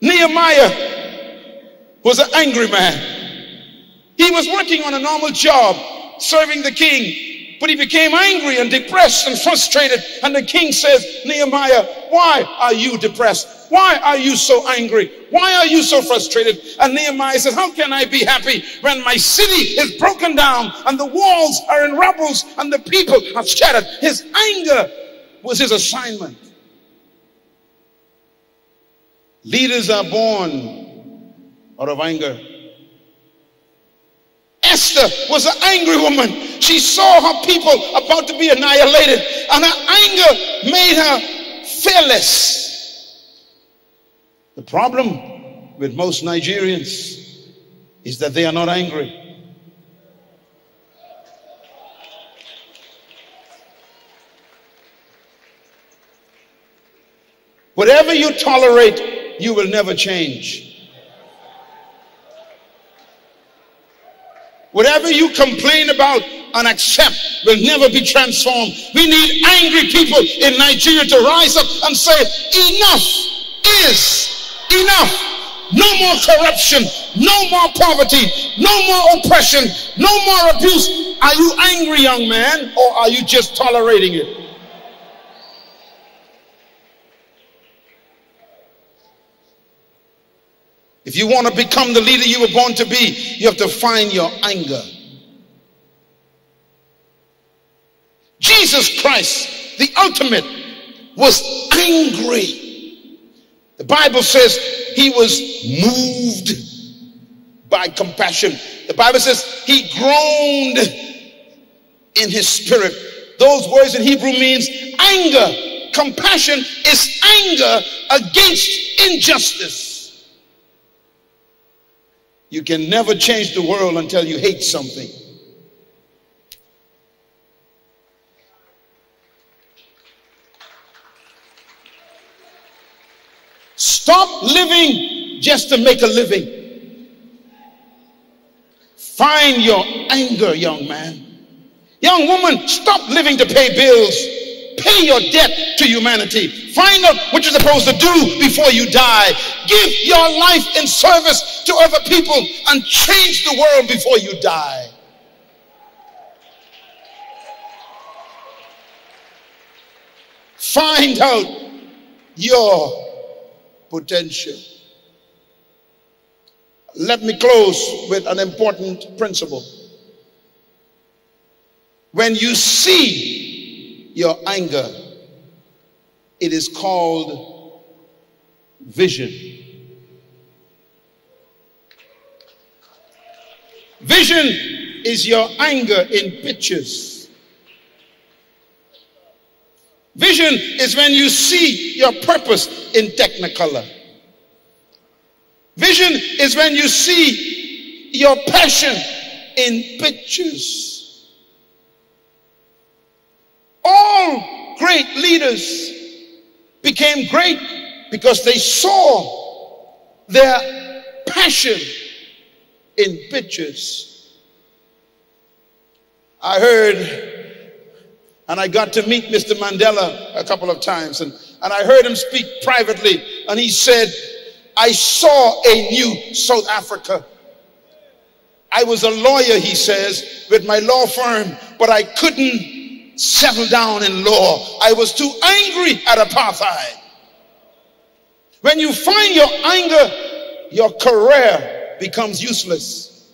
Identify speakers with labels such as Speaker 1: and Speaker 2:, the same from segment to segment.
Speaker 1: Nehemiah was an angry man. He was working on a normal job, serving the king, but he became angry and depressed and frustrated. And the king says, Nehemiah, why are you depressed? Why are you so angry? Why are you so frustrated? And Nehemiah says, How can I be happy when my city is broken down and the walls are in rubble and the people are scattered? His anger was his assignment. Leaders are born out of anger. Esther was an angry woman. She saw her people about to be annihilated, and her anger made her fearless. The problem with most Nigerians is that they are not angry. Whatever you tolerate, you will never change. Whatever you complain about and accept will never be transformed. We need angry people in Nigeria to rise up and say, enough is Enough. No more corruption. No more poverty. No more oppression. No more abuse. Are you angry, young man, or are you just tolerating it? If you want to become the leader you were born to be, you have to find your anger. Jesus Christ, the ultimate, was angry. The Bible says he was moved by compassion. The Bible says he groaned in his spirit. Those words in Hebrew means anger. Compassion is anger against injustice. You can never change the world until you hate something. Stop living just to make a living. Find your anger, young man. Young woman, stop living to pay bills. Pay your debt to humanity. Find out what you're supposed to do before you die. Give your life in service to other people and change the world before you die. Find out your potential. Let me close with an important principle. When you see your anger, it is called vision. Vision is your anger in pictures. Vision is when you see your purpose in technicolor. Vision is when you see your passion in pictures. All great leaders became great because they saw their passion in pictures. I heard and I got to meet Mr. Mandela a couple of times and, and I heard him speak privately and he said, I saw a new South Africa. I was a lawyer, he says, with my law firm, but I couldn't settle down in law. I was too angry at apartheid. When you find your anger, your career becomes useless.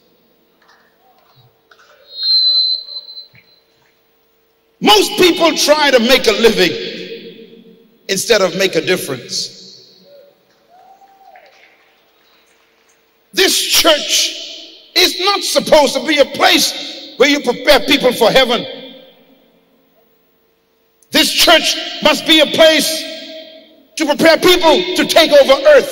Speaker 1: Most people try to make a living instead of make a difference. This church is not supposed to be a place where you prepare people for heaven. This church must be a place to prepare people to take over earth.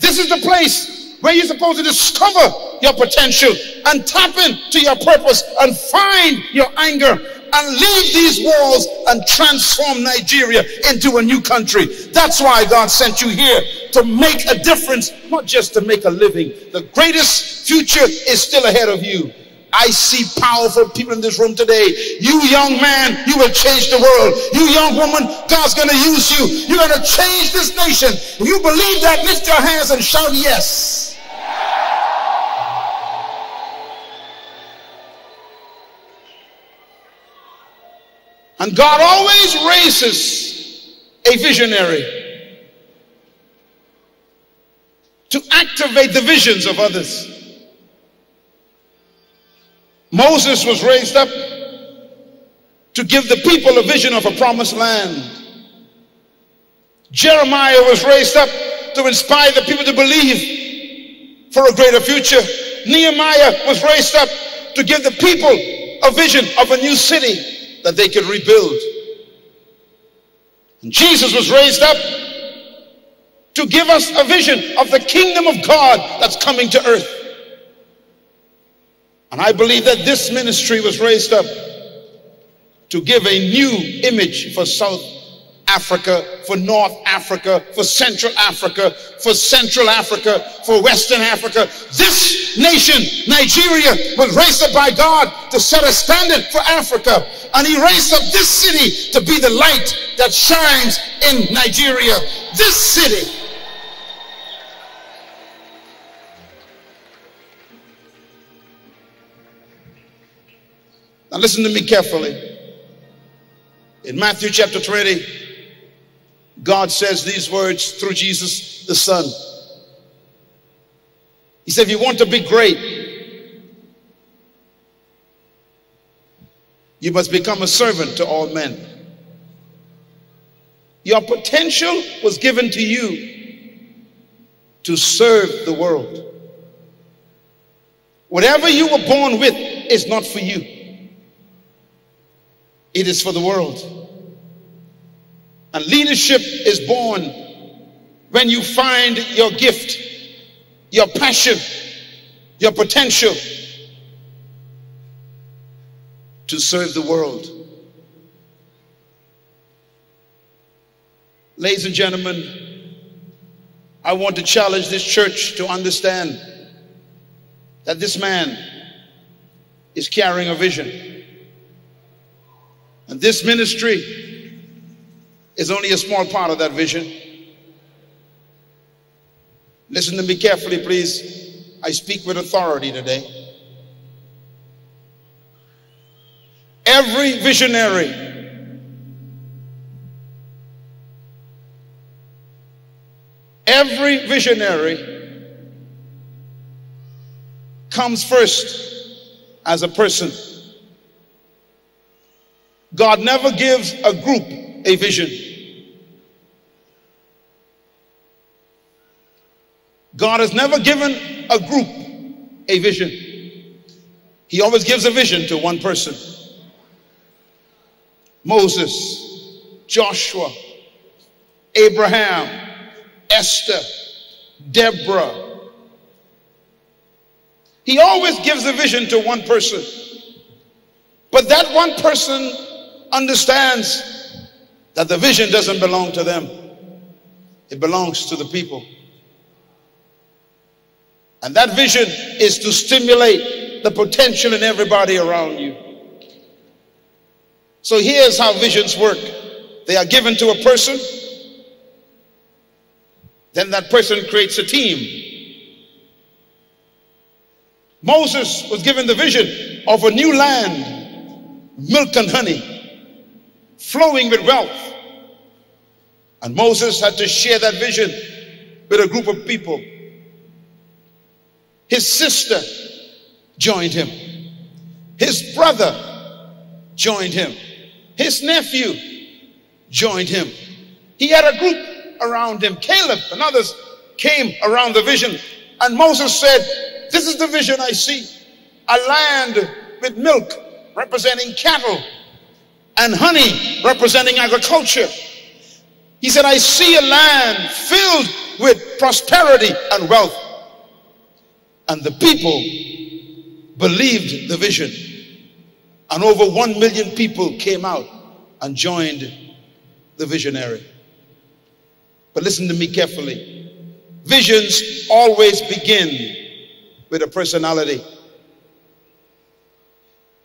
Speaker 1: This is the place where you're supposed to discover your potential and tap into your purpose and find your anger and leave these walls and transform Nigeria into a new country. That's why God sent you here to make a difference, not just to make a living. The greatest future is still ahead of you. I see powerful people in this room today. You young man, you will change the world. You young woman, God's going to use you. You're going to change this nation. If you believe that, lift your hands and shout yes. And God always raises a visionary to activate the visions of others. Moses was raised up to give the people a vision of a promised land. Jeremiah was raised up to inspire the people to believe for a greater future. Nehemiah was raised up to give the people a vision of a new city that they could rebuild. And Jesus was raised up to give us a vision of the kingdom of God that's coming to earth. And I believe that this ministry was raised up to give a new image for South Africa, for North Africa, for Central Africa, for Central Africa, for Western Africa. This nation, Nigeria, was raised up by God to set a standard for Africa. And he raised up this city to be the light that shines in Nigeria. This city Now listen to me carefully. In Matthew chapter 20, God says these words through Jesus the Son. He said, if you want to be great, you must become a servant to all men. Your potential was given to you to serve the world. Whatever you were born with is not for you. It is for the world. And leadership is born when you find your gift, your passion, your potential to serve the world. Ladies and gentlemen, I want to challenge this church to understand that this man is carrying a vision. And this ministry is only a small part of that vision. Listen to me carefully, please. I speak with authority today. Every visionary every visionary comes first as a person God never gives a group a vision. God has never given a group a vision. He always gives a vision to one person. Moses, Joshua, Abraham, Esther, Deborah. He always gives a vision to one person. But that one person understands that the vision doesn't belong to them, it belongs to the people. And that vision is to stimulate the potential in everybody around you. So here's how visions work they are given to a person, then that person creates a team. Moses was given the vision of a new land, milk and honey flowing with wealth. And Moses had to share that vision with a group of people. His sister joined him. His brother joined him. His nephew joined him. He had a group around him. Caleb and others came around the vision. And Moses said, This is the vision I see. A land with milk representing cattle and honey representing agriculture. He said, I see a land filled with prosperity and wealth. And the people believed the vision. And over one million people came out and joined the visionary. But listen to me carefully. Visions always begin with a personality.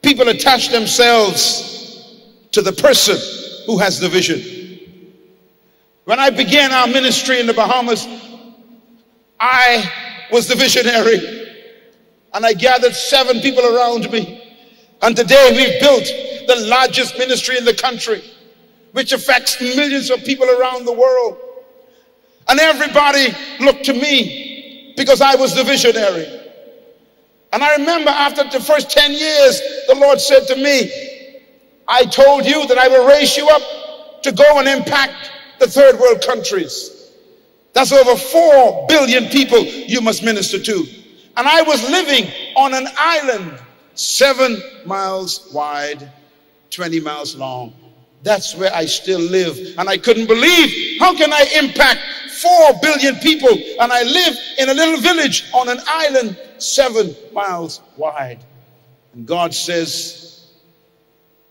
Speaker 1: people attach themselves to the person who has the vision. When I began our ministry in the Bahamas, I was the visionary and I gathered seven people around me. And today we've built the largest ministry in the country, which affects millions of people around the world. And everybody looked to me because I was the visionary. And I remember after the first 10 years, the Lord said to me, I told you that I will raise you up to go and impact the third world countries. That's over 4 billion people you must minister to. And I was living on an island seven miles wide, 20 miles long. That's where I still live. And I couldn't believe how can I impact 4 billion people and I live in a little village on an island seven miles wide. And God says,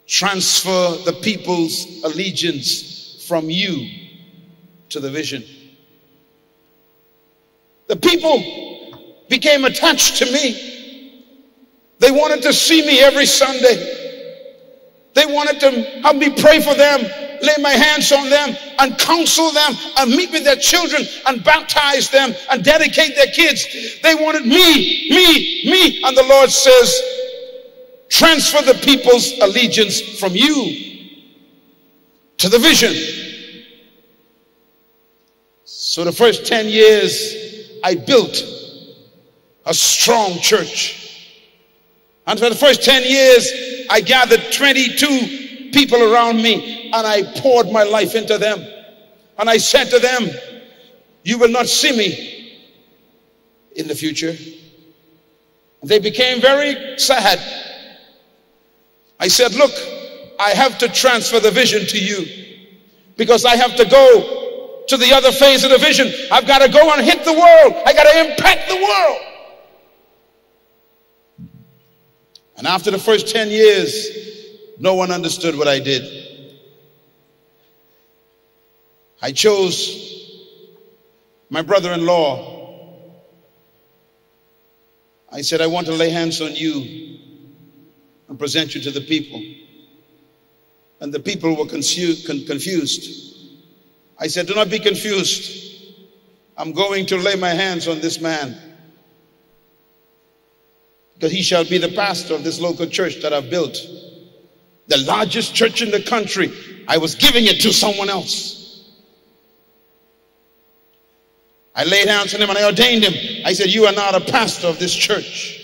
Speaker 1: transfer the people's allegiance from you to the vision. The people became attached to me. They wanted to see me every Sunday. They wanted to have me pray for them, lay my hands on them, and counsel them, and meet with their children, and baptize them, and dedicate their kids. They wanted me, me, me. And the Lord says, transfer the people's allegiance from you to the vision. So the first 10 years, I built a strong church. And for the first 10 years, I gathered 22 people around me and I poured my life into them. And I said to them, You will not see me in the future. They became very sad. I said, Look, I have to transfer the vision to you because I have to go to the other phase of the vision. I've got to go and hit the world, I got to impact the world. And after the first 10 years, no one understood what I did. I chose my brother in law. I said, I want to lay hands on you and present you to the people. And the people were confused. I said, Do not be confused. I'm going to lay my hands on this man because he shall be the pastor of this local church that I've built. The largest church in the country. I was giving it to someone else. I laid hands on him and I ordained him. I said, You are not a pastor of this church.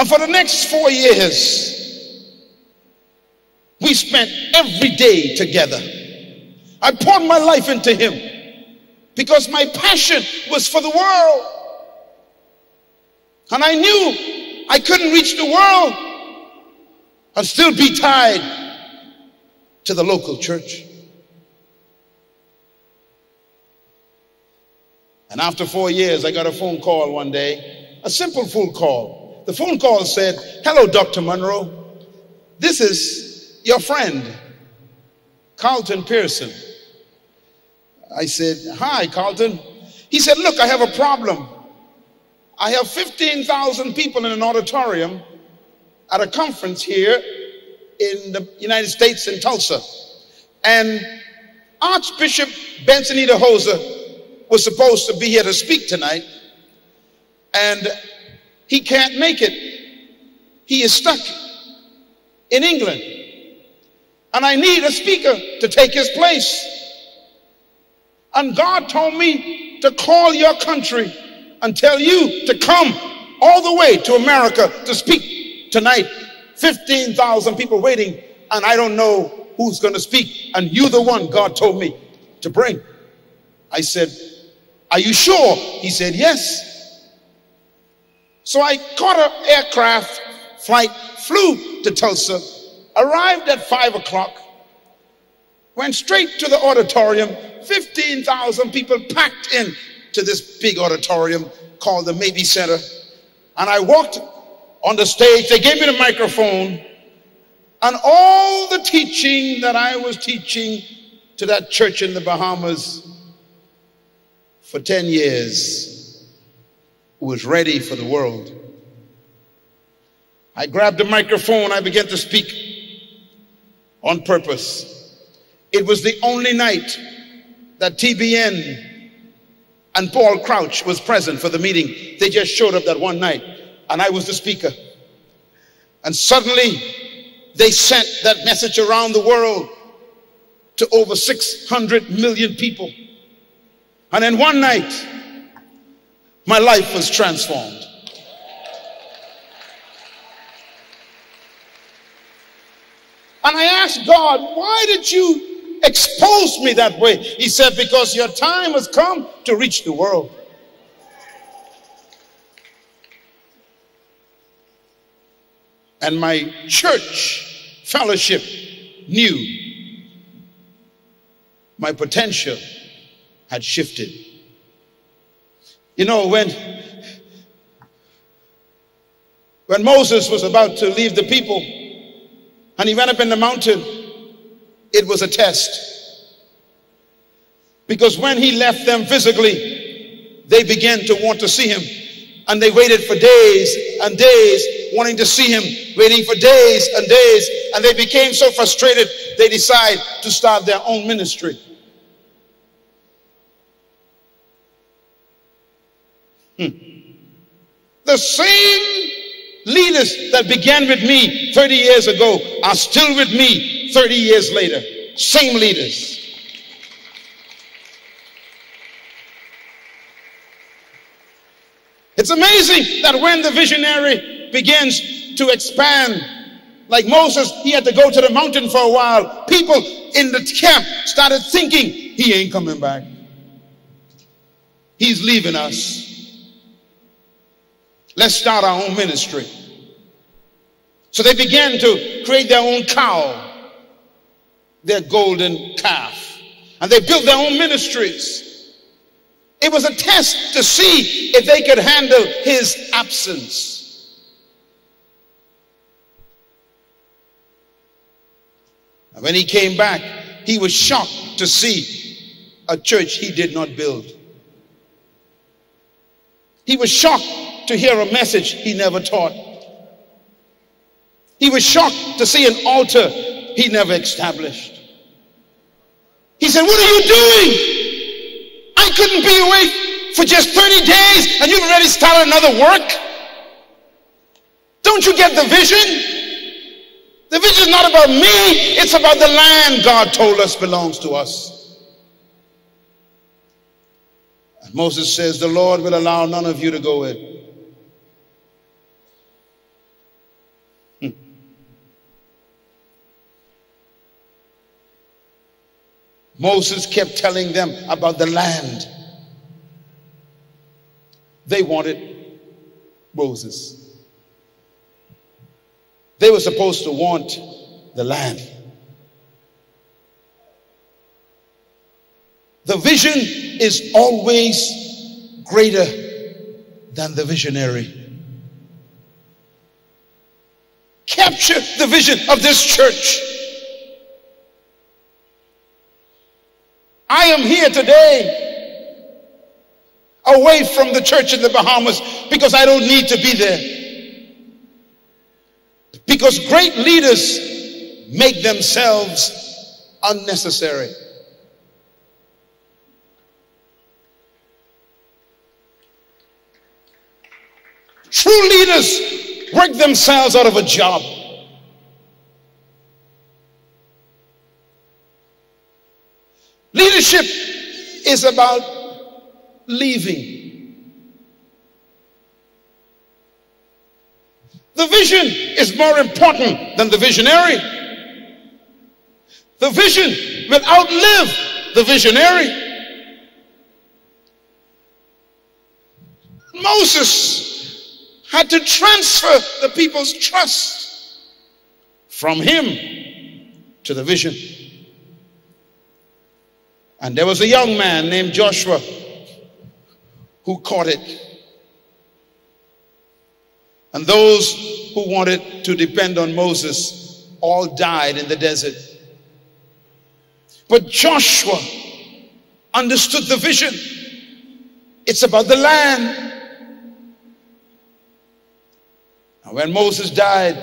Speaker 1: And for the next four years, we spent every day together. I poured my life into him because my passion was for the world. And I knew I couldn't reach the world and still be tied to the local church. And after four years, I got a phone call one day, a simple phone call. The phone call said, Hello, Dr. Munroe. This is your friend, Carlton Pearson. I said, Hi, Carlton. He said, Look, I have a problem. I have 15,000 people in an auditorium at a conference here in the United States in Tulsa. And Archbishop Benson Idahosa was supposed to be here to speak tonight. And he can't make it. He is stuck in England. And I need a speaker to take his place. And God told me to call your country and tell you to come all the way to America to speak tonight. 15,000 people waiting, and I don't know who's going to speak. And you the one God told me to bring. I said, Are you sure? He said, Yes. So I caught an aircraft flight, flew to Tulsa, arrived at five o'clock, went straight to the auditorium, 15,000 people packed in to this big auditorium called the Mabee Center. And I walked on the stage. They gave me the microphone. And all the teaching that I was teaching to that church in the Bahamas for 10 years who was ready for the world. I grabbed the microphone, I began to speak on purpose. It was the only night that TBN and Paul Crouch was present for the meeting. They just showed up that one night, and I was the speaker. And suddenly, they sent that message around the world to over 600 million people. And in one night, my life was transformed. And I asked God, why did you expose me that way? He said, because your time has come to reach the world. And my church fellowship knew my potential had shifted. You know, when, when Moses was about to leave the people and he went up in the mountain, it was a test. Because when he left them physically, they began to want to see him. And they waited for days and days wanting to see him, waiting for days and days. And they became so frustrated, they decide to start their own ministry. Hmm. The same leaders that began with me 30 years ago are still with me 30 years later. Same leaders. It's amazing that when the visionary begins to expand, like Moses, he had to go to the mountain for a while. People in the camp started thinking, he ain't coming back. He's leaving us. Let's start our own ministry. So they began to create their own cow, their golden calf, and they built their own ministries. It was a test to see if they could handle his absence. And when he came back, he was shocked to see a church he did not build. He was shocked to hear a message he never taught. He was shocked to see an altar he never established. He said, What are you doing? I couldn't be away for just 30 days and you've already started another work. Don't you get the vision? The vision is not about me, it's about the land God told us belongs to us. And Moses says, The Lord will allow none of you to go in. Moses kept telling them about the land. They wanted Moses. They were supposed to want the land. The vision is always greater than the visionary. Capture the vision of this church. I am here today away from the church in the Bahamas because I don't need to be there. Because great leaders make themselves unnecessary. True leaders work themselves out of a job. Leadership is about leaving. The vision is more important than the visionary. The vision will outlive the visionary. Moses had to transfer the people's trust from him to the vision. And there was a young man named Joshua who caught it. And those who wanted to depend on Moses all died in the desert. But Joshua understood the vision. It's about the land. And when Moses died,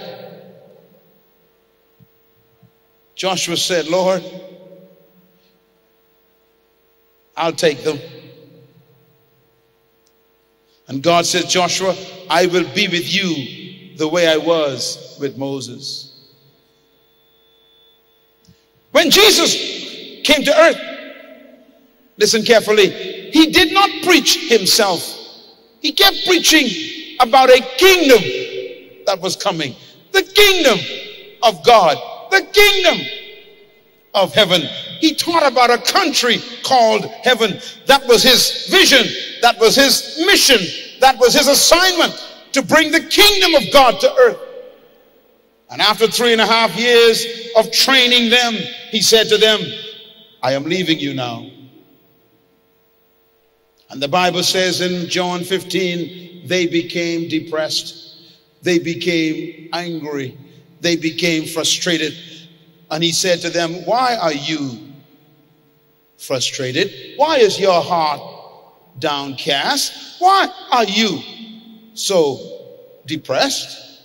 Speaker 1: Joshua said, Lord, I'll take them. And God said, Joshua, I will be with you the way I was with Moses. When Jesus came to earth, listen carefully, he did not preach himself. He kept preaching about a kingdom that was coming. The kingdom of God. The kingdom of heaven. He taught about a country called heaven. That was his vision. That was his mission. That was his assignment to bring the kingdom of God to earth. And after three and a half years of training them, he said to them, I am leaving you now. And the Bible says in John 15, they became depressed. They became angry. They became frustrated. And he said to them, Why are you frustrated? Why is your heart downcast? Why are you so depressed?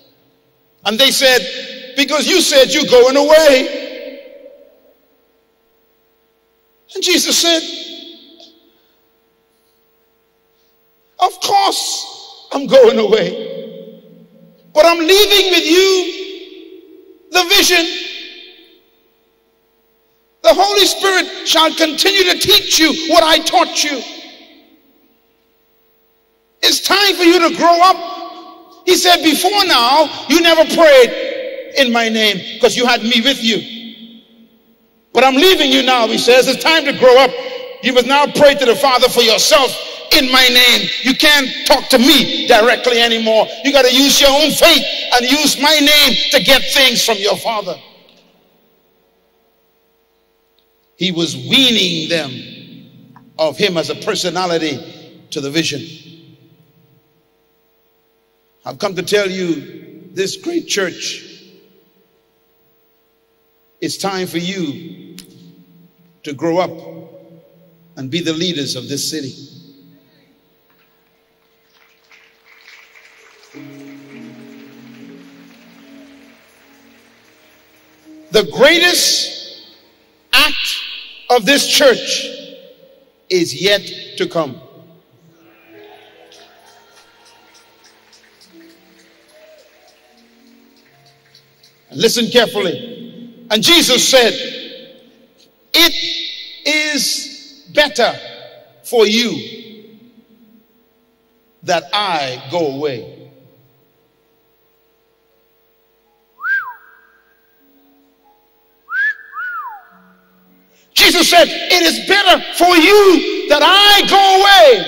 Speaker 1: And they said, Because you said you're going away. And Jesus said, Of course I'm going away. But I'm leaving with you the vision. The Holy Spirit shall continue to teach you what I taught you. It's time for you to grow up. He said, Before now, you never prayed in my name because you had me with you. But I'm leaving you now, he says. It's time to grow up. You must now pray to the Father for yourself in my name. You can't talk to me directly anymore. You got to use your own faith and use my name to get things from your Father. He was weaning them of him as a personality to the vision. I've come to tell you this great church, it's time for you to grow up and be the leaders of this city. The greatest act of this church is yet to come. Listen carefully. And Jesus said, It is better for you that I go away. Jesus said, It is better for you that I go away.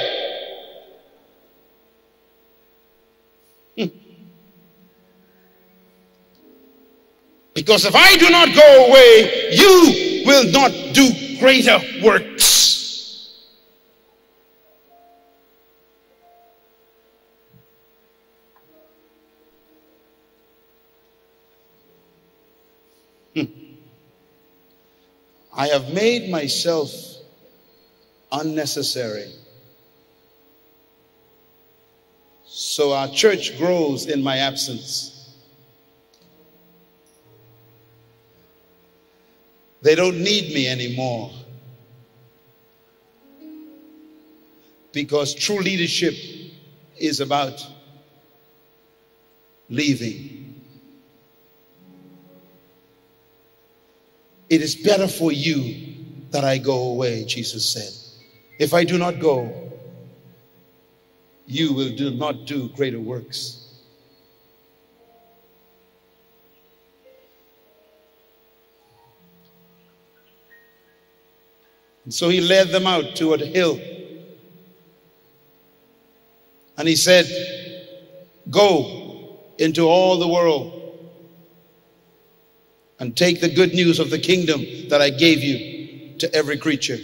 Speaker 1: Hmm. Because if I do not go away, you will not do greater works. I have made myself unnecessary. So our church grows in my absence. They don't need me anymore. Because true leadership is about leaving. It is better for you that I go away, Jesus said. If I do not go, you will do not do greater works. And so he led them out to a hill. And he said, Go into all the world and take the good news of the kingdom that I gave you to every creature.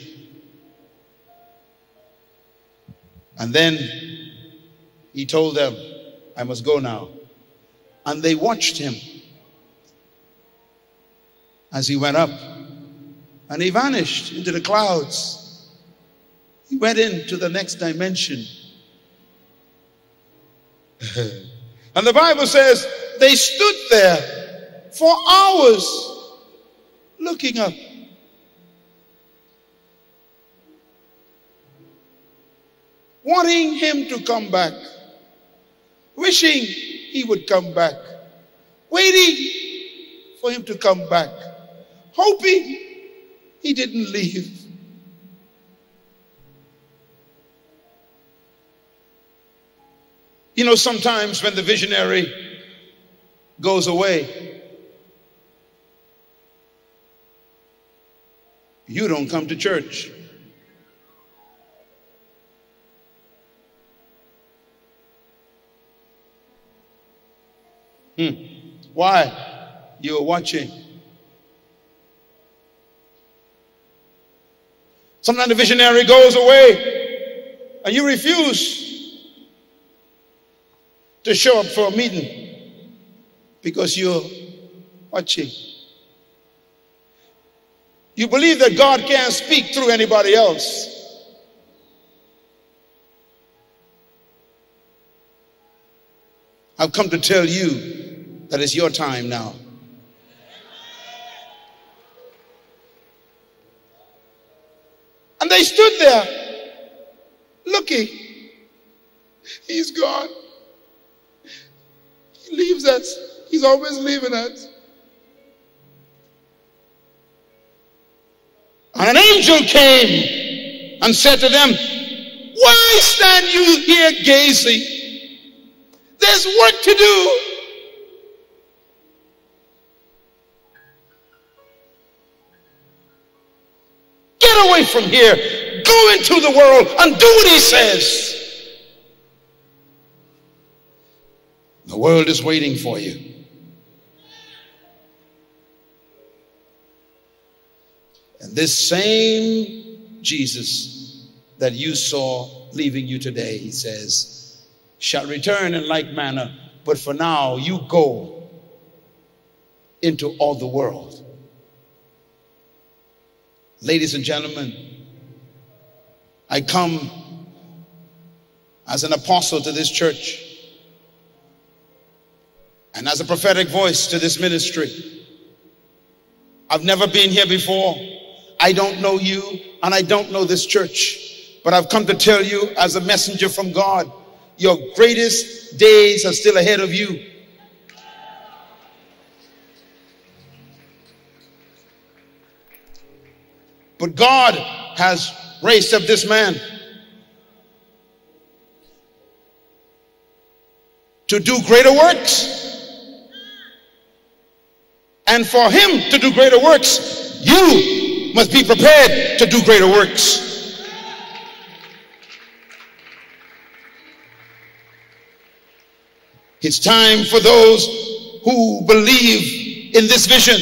Speaker 1: And then he told them, I must go now. And they watched him as he went up and he vanished into the clouds. He went into the next dimension. And the Bible says they stood there for hours looking up. Wanting him to come back, wishing he would come back, waiting for him to come back, hoping he didn't leave. You know, sometimes when the visionary goes away, you don't come to church. Hmm. Why? You're watching. Sometimes the visionary goes away and you refuse to show up for a meeting because you're watching. You believe that God can't speak through anybody else. I've come to tell you that it's your time now. And they stood there looking. He's gone He leaves us. He's always leaving us. Angel came and said to them, Why stand you here gazing? There's work to do. Get away from here. Go into the world and do what he says. The world is waiting for you. And this same Jesus that you saw leaving you today, he says, shall return in like manner. But for now, you go into all the world. Ladies and gentlemen, I come as an apostle to this church and as a prophetic voice to this ministry. I've never been here before. I don't know you and I don't know this church, but I've come to tell you as a messenger from God, your greatest days are still ahead of you. But God has raised up this man to do greater works. And for him to do greater works, must be prepared to do greater works. It's time for those who believe in this vision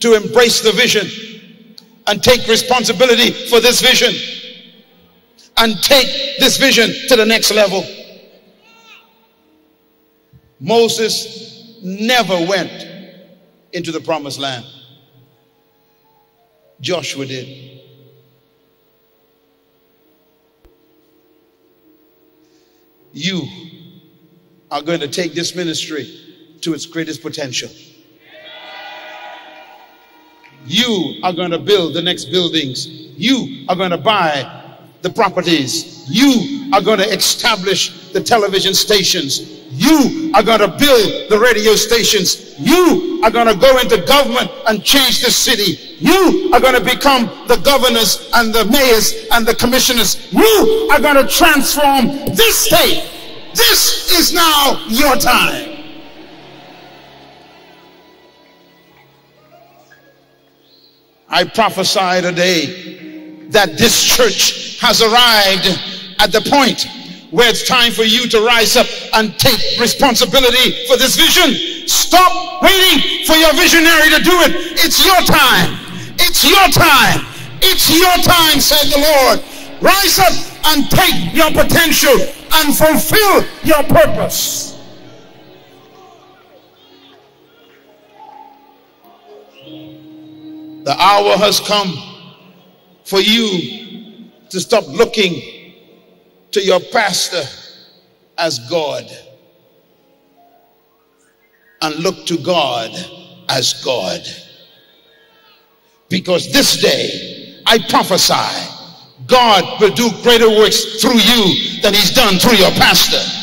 Speaker 1: to embrace the vision and take responsibility for this vision and take this vision to the next level. Moses never went into the promised land. Joshua did. You are going to take this ministry to its greatest potential. You are going to build the next buildings. You are going to buy the properties. You are going to establish the television stations. You are going to build the radio stations. You are going to go into government and change the city. You are going to become the governors and the mayors and the commissioners. You are going to transform this state. This is now your time. I prophesy today that this church has arrived at the point where it's time for you to rise up and take responsibility for this vision. Stop waiting for your visionary to do it. It's your time. It's your time. It's your time, said the Lord. Rise up and take your potential and fulfill your purpose. The hour has come for you to stop looking to your pastor as God and look to God as God. Because this day I prophesy God will do greater works through you than he's done through your pastor.